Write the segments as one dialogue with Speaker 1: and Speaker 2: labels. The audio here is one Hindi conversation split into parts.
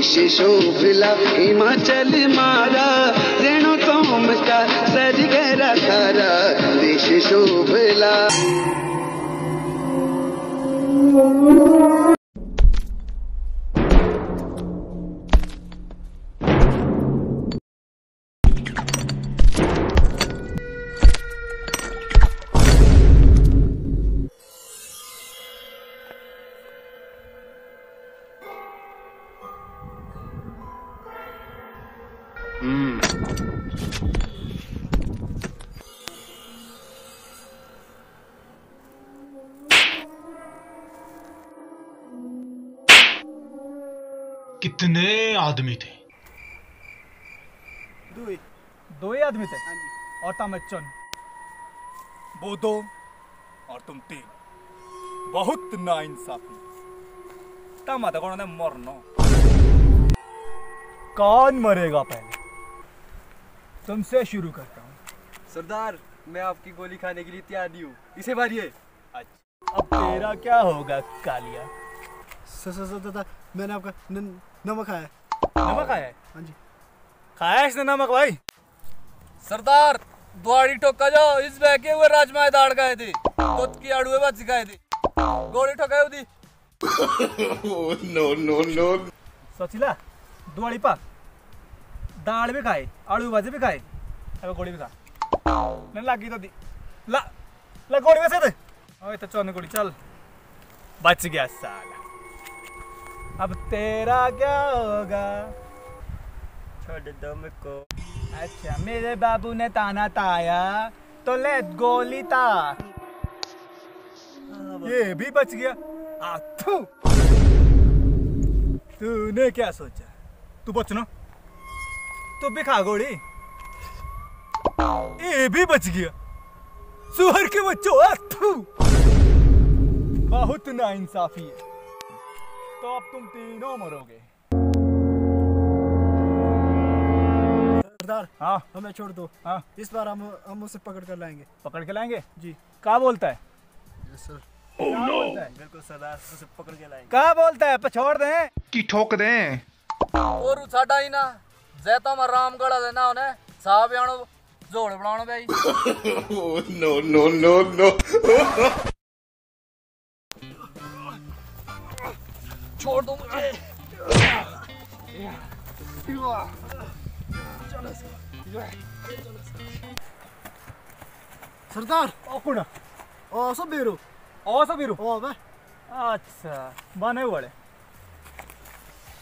Speaker 1: देश शोभला हिमाचल मारा। रेणु सोम का सरगरा तारा देश
Speaker 2: कितने आदमी थे?
Speaker 3: दुई।
Speaker 4: दो ही आदमी थे? और तम चुन
Speaker 3: वो दो और तुम तीन। बहुत नाइंसाफी। तमा तो कौन मरनो।
Speaker 4: कौन मरेगा पहले? तुमसे शुरू करता हूँ।
Speaker 5: सरदार मैं आपकी गोली खाने के लिए तैयार नहीं हूँ। इसे मारिए।
Speaker 4: अब तेरा क्या होगा कालिया?
Speaker 6: सर सर सर दादा मैंने आपका न- नमक खाया है।
Speaker 4: नमक खाया है?
Speaker 6: हाँ जी।
Speaker 4: खाया इसने नमक भाई?
Speaker 5: सरदार द्वाड़ी ठोका जाओ। इस बहके हुए राजमा दाड़ गए थे। खुद की आड़ुए बात सिखाए थे। गोली ठोकाए थी
Speaker 4: सोचिला दुआड़ी पा। दाल भी खाए आलू भाजी भी खाए। अब गोली भी खा। नहीं लगी तो दी। ला ला गोली वैसे दे। ओए तो चौने गोली चल। बच गया साला। अब तेरा क्या होगा?
Speaker 5: छोड़ दो मुझको।
Speaker 4: अच्छा मेरे बाबू ने ताना ताया तो ले गोली ता ये भी बच गया। आथू तूने क्या सोचा? तू बच ना। तू भी खा गोली ये भी बच गया। सुहर के बच्चों आथू बहुत नाइंसाफी है। तो अब तुम तीनों मरोगे।
Speaker 6: सरदार
Speaker 4: हाँ।
Speaker 6: हमें छोड़ दो।
Speaker 4: हाँ।
Speaker 6: इस बार हम हम उसे पकड़ कर लाएँगे।
Speaker 4: पकड़ के लाएँगे?
Speaker 6: जी।
Speaker 4: क्या बोलता है?
Speaker 6: सर
Speaker 4: क्या बोलता है?
Speaker 5: बिल्कुल सरदार उसे पकड़ के लाएँगे।
Speaker 4: क्या बोलता है? पछोड़ दें।
Speaker 2: कि ठोक दें?
Speaker 5: और ही ना। जैता मैं राम गड़ा देना उन्हें साहब जोड़ बनाने भाई। छोड़ दो मुझे।
Speaker 6: सरदार।
Speaker 4: कुणा
Speaker 6: ओ सब बेरो
Speaker 4: ओ सब वीरू
Speaker 6: ओ बे।
Speaker 4: अच्छा। बने वाले।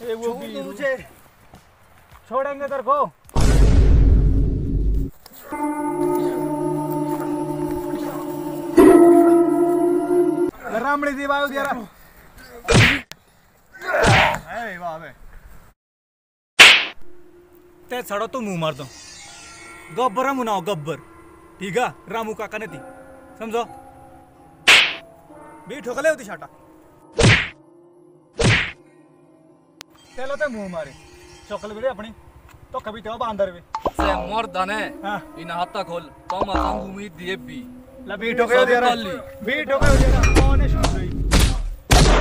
Speaker 4: ए वो वीरू।
Speaker 6: मुझे।
Speaker 4: छोड़ेंगे तेरे को। रामड़ी दी वायु दिया ए वाह बे ते छड़ो तो मुँह मार दो। गब्बर मुनाओ गब्बर। ठीक है? रामू काका ने थी समझो? भी ठोकले होती शाटा। चलो ते मुँह मारे। चौकल भी अपनी। तो कभी तो बांदर भी।
Speaker 5: से मर्द ने
Speaker 4: हाँ।
Speaker 5: इन हाथा खोल। तो मैं संग उम्मीद दिए भी।
Speaker 4: ला भी ठोके हो दिया
Speaker 5: सब
Speaker 4: भी ठोके हो दिया कौन है शुरू हुई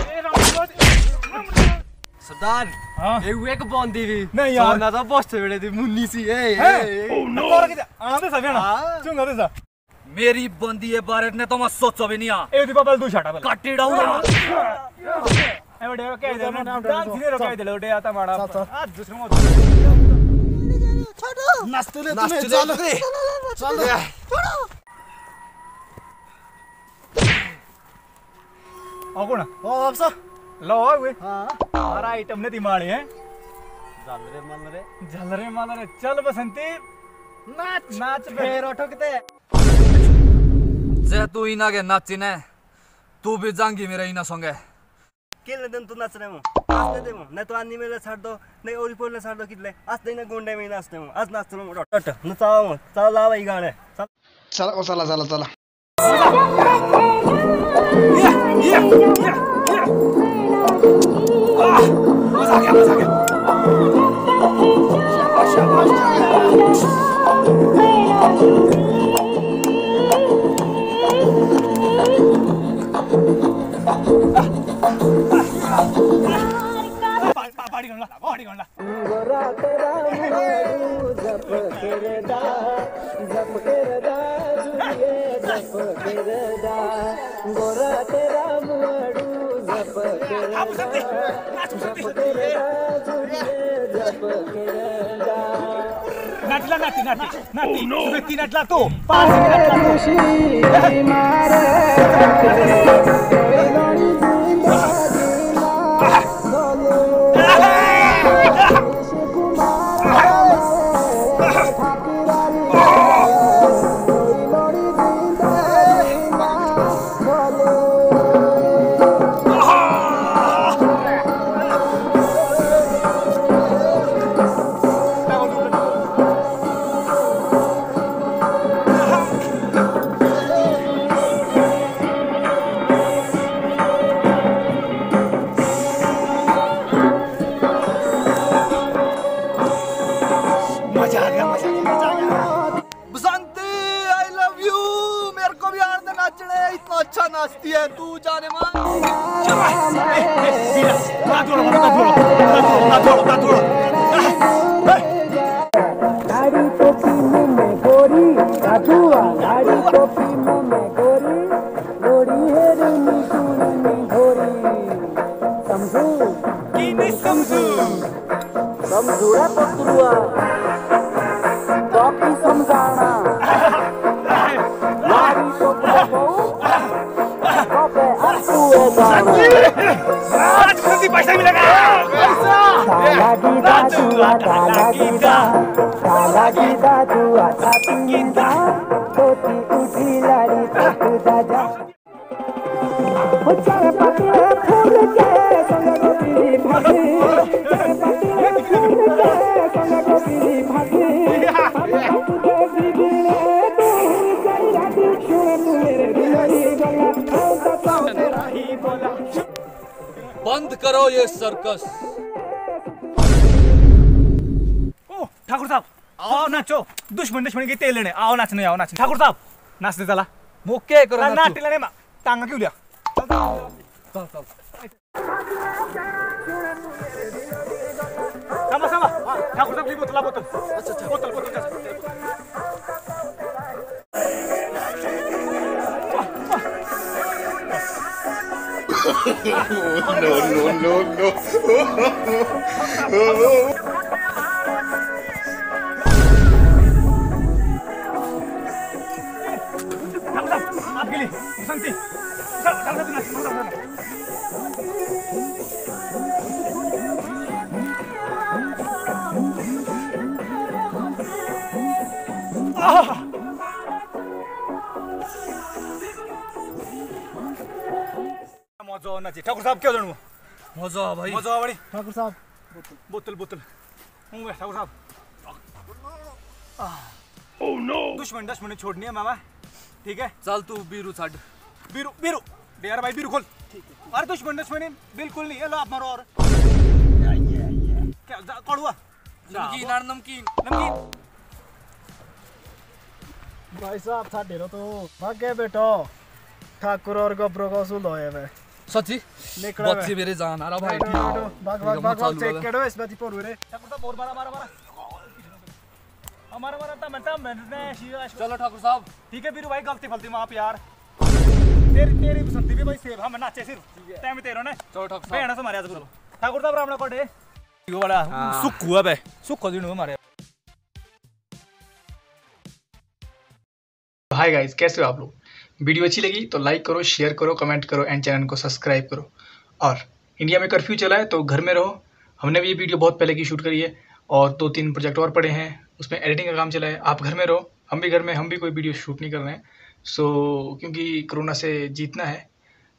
Speaker 4: ए राम
Speaker 5: सरदार
Speaker 4: हाँ।
Speaker 5: ये एक बंदी भी
Speaker 4: नहीं यार।
Speaker 5: सोना तो पोस्ट वेड़े थी मुन्नी सी ए
Speaker 4: और किधर आंदे सब ना चुंगा दे सा।
Speaker 5: मेरी बंदी है बारे ने तो मैं सोचो भी नहीं आ
Speaker 4: ए दीपा बल दू छाटा बल
Speaker 5: काटी डाऊँगा
Speaker 4: ए बड़े के दे ना डांस सीधे रोके दे लोटे आता माड़ा आज दूसरे मो
Speaker 6: नाचते ले तुम्हें चल चल
Speaker 4: अगुण
Speaker 6: ओ अब सा।
Speaker 4: लो वे
Speaker 6: हाँ।
Speaker 4: आइटम ने दिमाड़ी है।
Speaker 6: चल रे मन रे।
Speaker 4: झल रे माला रे। चल बसंती।
Speaker 6: नाच।
Speaker 4: नाच
Speaker 6: फेर ठोकते
Speaker 5: जे तू इना के नाचिने तू भी जांगी मेरे इना संगे।
Speaker 7: केले दिन तू नाच रहे मग नाचते दे नाही तू आणि मेला छाड दो। नाही ओरी पोरला छाड दो कितले। आज नाही ना गोंडे मी नाचते मग आज नाचतो मग टट न चावा मग चावा लावा ही गाणे चल।
Speaker 1: चला ओ चला चला चला।
Speaker 4: पार्टी करना हाडी गणला नाटला नाटी नाटी नाटी व्यक्ती नटला तो पाच नटला
Speaker 5: अच्छा नाचती है तू जाने मान
Speaker 4: ना थोड़ा ना थोड़ा ना थोड़ा ना थोड़ा आज खुशी पैसा मिलेगा पैसा
Speaker 5: बंद करो ये सर्कस
Speaker 4: ओ ठाकुर साहब आओ नाचो. दुश्मन दुश्मन की तेल लेणे आओ नाचणे आओ नाचणे ठाकुर साहब नाचते चला.
Speaker 5: मुक्के करो
Speaker 4: ना
Speaker 5: नाचू.
Speaker 4: नाटीला नाही मा टांगा द्या थांबा थांबा. हा, ठाकुर साहेब बोतला. बोतल बोतल बोतल जास्त. ठाकुर साहेब आप गेली सांगते चल, ठाकुर साहेब, ठाकुर साहेब, क्यों जानू
Speaker 5: मज़ा आ भाई.
Speaker 4: मज़ा आ बड़ी
Speaker 6: ठाकुर साहब.
Speaker 4: बोतल बोतल. हूँ मैं ठाकुर साहब. ओह नो दुश्मन दुश्मन छोड़नी है मामा. ठीक है
Speaker 5: चल तू बीरू छाड़
Speaker 4: बीरू बीरू. डेयर भाई बीरू खोल. अरे दुश्मन दुश्मनी बिल्कुल नहीं. है लो आप मारो और. क्या जा- कड़ुआ
Speaker 5: नमकीन यार नमकीन.
Speaker 4: नमकीन.
Speaker 6: भाई साहब था डेरो तो भाग गए बेटो। ठाकुर और गब्रो का उसूल होए वे
Speaker 5: सच्ची बच्चे मेरे जान आ रहा भाई।
Speaker 6: भाग भाग भाग भाग। चेक करो। इस बात पर रे
Speaker 4: ठाकुर साहब और मारा मारा मारा। हमारा मारा था मैं मैंने
Speaker 5: चलो ठाकुर साहब।
Speaker 4: ठीक है बीरू भाई गलती फलती माफ़ यार। तेरी तेरी बसंती भी भाई सेब हम नाचे सिर्फ़। टाइम तेरो ने?
Speaker 5: चलो ठाकुर साहब।
Speaker 4: भेण से मारे गुरु। ठाकुर साहब रामना कोटे यो वाला सुख हुआ बे। सुख दिन मारे।
Speaker 8: हाय गाइस कैसे हो आप लोग? वीडियो अच्छी लगी तो लाइक करो शेयर करो कमेंट करो एंड चैनल को सब्सक्राइब करो। और इंडिया में कर्फ्यू चला है तो घर में रहो। हमने भी ये वीडियो बहुत पहले की शूट करी है और दो तीन प्रोजेक्ट और पड़े हैं। उसमें एडिटिंग का काम चला है। आप घर में रहो। हम भी घर में, हम भी कोई वीडियो शूट नहीं कर रहे हैं। सो क्योंकि कोरोना से जीतना है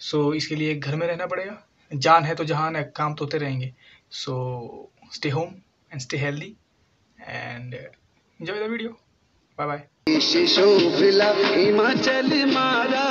Speaker 8: सो इसके लिए घर में रहना पड़ेगा। जान है तो जहान है, काम तो होते रहेंगे। So stay home and stay healthy and enjoy the video bye bye
Speaker 1: Himachal मारा